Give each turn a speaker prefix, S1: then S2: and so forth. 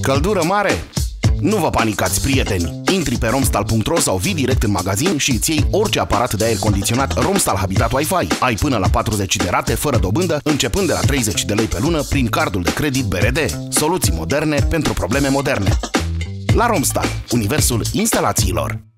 S1: Căldură mare? Nu vă panicați, prieteni! Intri pe romstal.ro sau vii direct în magazin și îți iei orice aparat de aer condiționat Romstal Habitat Wi-Fi. Ai până la 40 de rate, fără dobândă, începând de la 30 de lei pe lună, prin cardul de credit BRD. Soluții moderne pentru probleme moderne. La Romstal, universul instalațiilor.